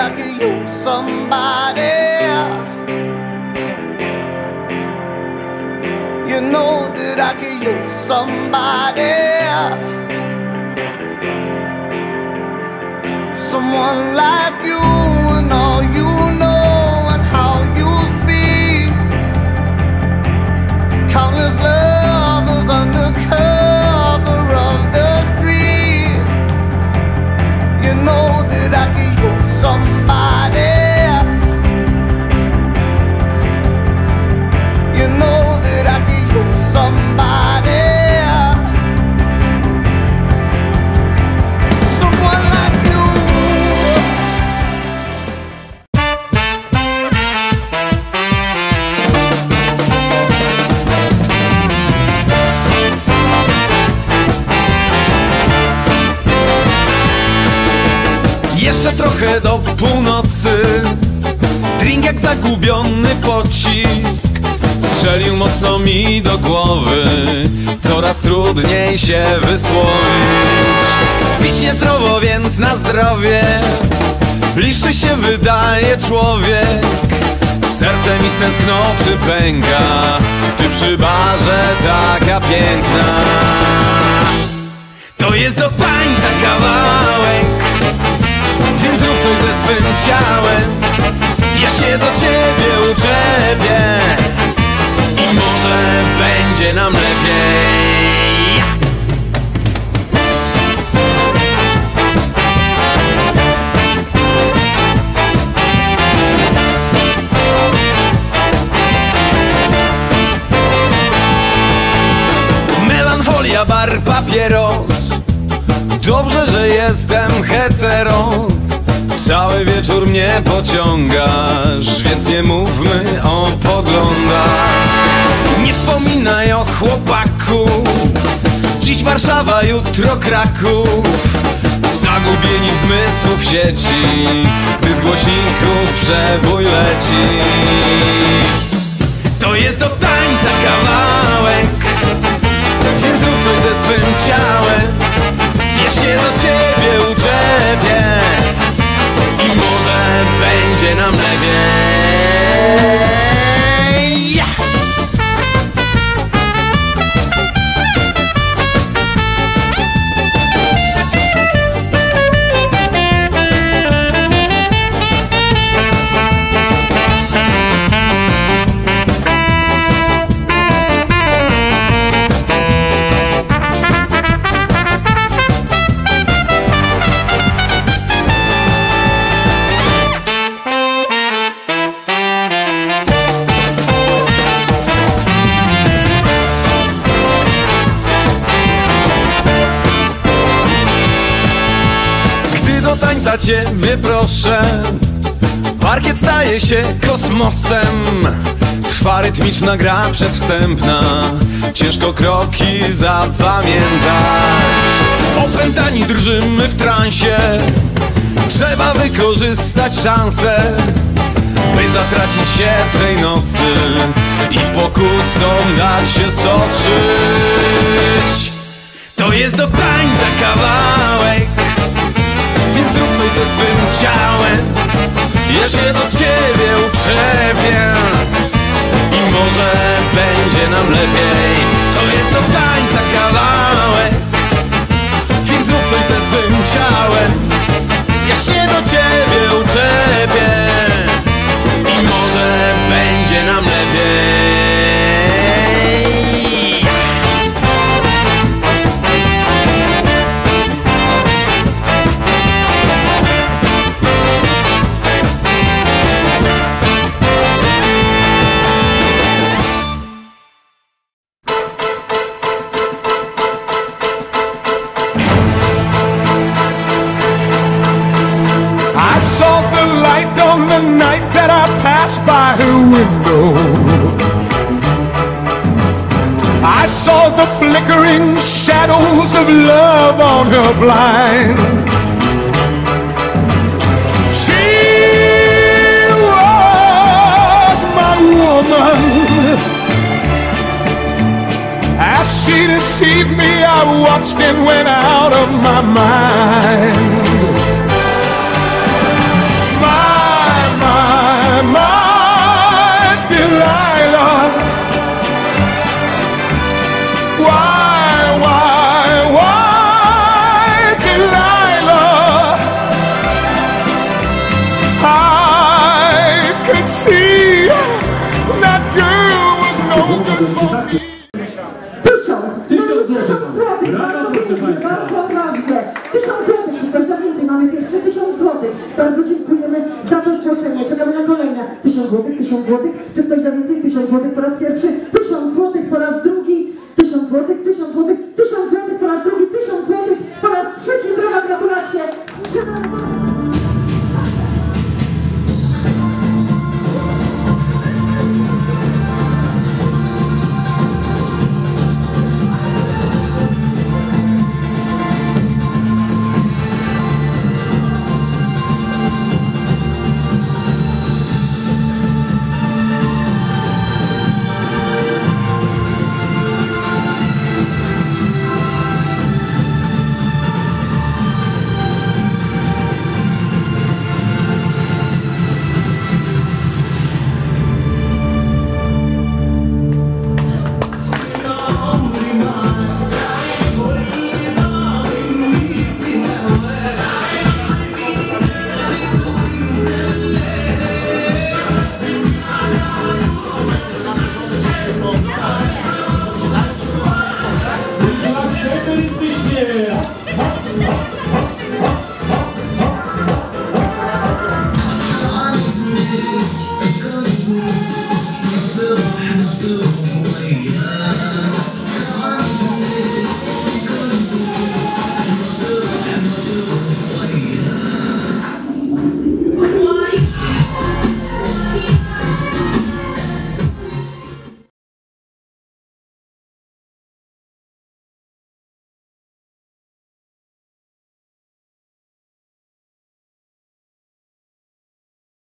I could use somebody. You know that I could use somebody. Someone like you and all you Jeszcze trochę do północy. Drink jak zagubiony pocisk. Strzelił mocno mi do głowy. Coraz trudniej się wysłowić. Pić niezdrowo, więc na zdrowie. Bliższy się wydaje człowiek. Serce mi z tęsknoty pęka. Ty przy barze taka piękna. To jest do tańca kawałek swym ciałem. Ja się do ciebie uczepię I może będzie nam lepiej. Bar, papieros. Dobrze, że jestem hetero Cały wieczór mnie pociągasz Więc nie mówmy o poglądach. Nie wspominaj o chłopaku Dziś Warszawa, jutro Kraków. Zagubieni zmysłów sieci Gdy z głośników przebój leci. To jest do tańca kawałek Więc rób coś ze swym ciałem. Ja się do ciebie uczepię będzie ciebie proszę. Parkiet staje się kosmosem. Trwa rytmiczna gra przedwstępna. Ciężko kroki zapamiętać. Opętani drżymy w transie. Trzeba wykorzystać szansę By zatracić się tej nocy I pokusą dać się stoczyć. To jest do tańca kawałek więc zrób coś ze swym ciałem. Ja się do ciebie uczepię I może będzie nam lepiej. To jest do tańca kawałek. Więc zrób coś ze swym ciałem saw the light on the night that I passed by her window. I saw the flickering shadows of love on her blind. She was my woman. As she deceived me, I watched and went out of my mind. see that girl was no for me. Tysiąc! Tysiąc złotych! Bardzo pięknie. Tysiąc złotych, czy każda więcej? Mamy pierwsze tysiąc złotych. Bardzo dziękujemy za to zgłoszenie. Czekamy na kolejne. Tysiąc złotych, tysiąc złotych. Czy ktoś da więcej? Tysiąc złotych po raz pierwszy. Tysiąc złotych po raz drugi. Tysiąc złotych, tysiąc złotych.